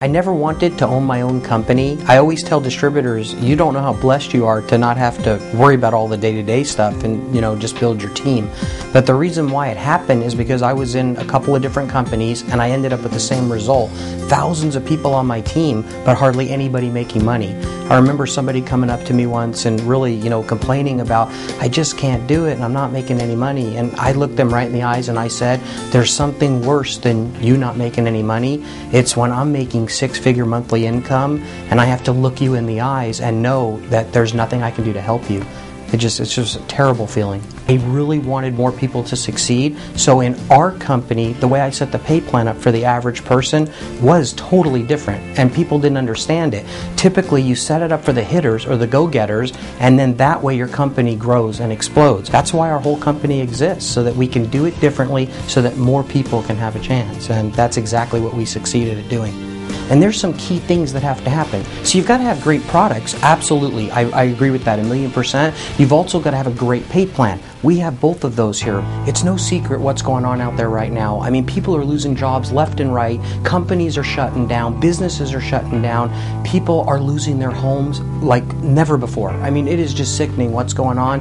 I never wanted to own my own company. I always tell distributors, you don't know how blessed you are to not have to worry about all the day-to-day stuff and, you know, just build your team. But the reason why it happened is because I was in a couple of different companies and I ended up with the same result. Thousands of people on my team, but hardly anybody making money. I remember somebody coming up to me once and really, you know, complaining about, I just can't do it and I'm not making any money. And I looked them right in the eyes and I said, there's something worse than you not making any money. It's when I'm making six figure monthly income and I have to look you in the eyes and know that there's nothing I can do to help you. It just it's just a terrible feeling. I really wanted more people to succeed. So in our company, the way I set the pay plan up for the average person was totally different and people didn't understand it. Typically you set it up for the hitters or the go-getters and then that way your company grows and explodes. That's why our whole company exists so that we can do it differently so that more people can have a chance and that's exactly what we succeeded at doing. And there's some key things that have to happen. So you've got to have great products, absolutely. I, I agree with that a million percent. You've also got to have a great pay plan. We have both of those here. It's no secret what's going on out there right now. I mean, people are losing jobs left and right. Companies are shutting down. Businesses are shutting down. People are losing their homes like never before. I mean, it is just sickening what's going on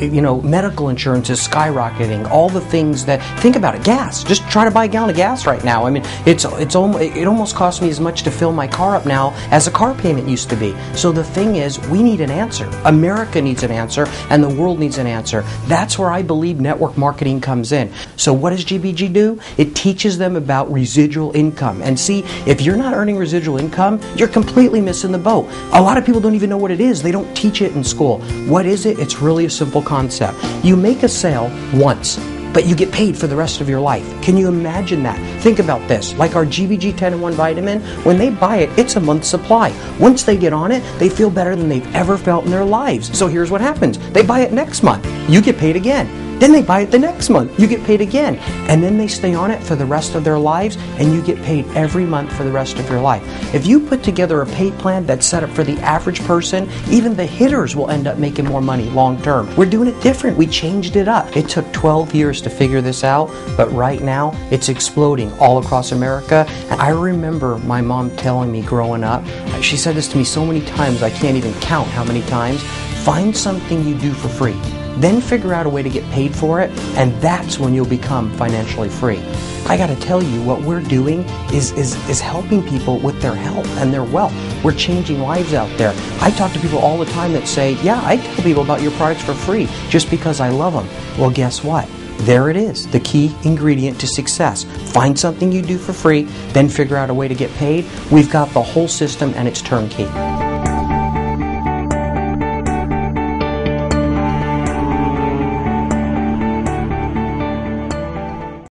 you know, medical insurance is skyrocketing. All the things that think about it, gas. Just try to buy a gallon of gas right now. I mean, it's it's almost it almost costs me as much to fill my car up now as a car payment used to be. So the thing is, we need an answer. America needs an answer, and the world needs an answer. That's where I believe network marketing comes in. So what does GBG do? It teaches them about residual income. And see, if you're not earning residual income, you're completely missing the boat. A lot of people don't even know what it is. They don't teach it in school. What is it? It's really a simple concept. You make a sale once, but you get paid for the rest of your life. Can you imagine that? Think about this. Like our GBG 10 in 1 vitamin, when they buy it, it's a month's supply. Once they get on it, they feel better than they've ever felt in their lives. So here's what happens they buy it next month. You get paid again. Then they buy it the next month. You get paid again. And then they stay on it for the rest of their lives and you get paid every month for the rest of your life. If you put together a pay plan that's set up for the average person, even the hitters will end up making more money long term. We're doing it different. We changed it up. It took 12 years to figure this out, but right now it's exploding all across America. And I remember my mom telling me growing up, she said this to me so many times, I can't even count how many times. Find something you do for free. Then figure out a way to get paid for it, and that's when you'll become financially free. I got to tell you, what we're doing is, is, is helping people with their health and their wealth. We're changing lives out there. I talk to people all the time that say, Yeah, I tell people about your products for free just because I love them. Well, guess what? There it is, the key ingredient to success. Find something you do for free, then figure out a way to get paid. We've got the whole system and it's turnkey.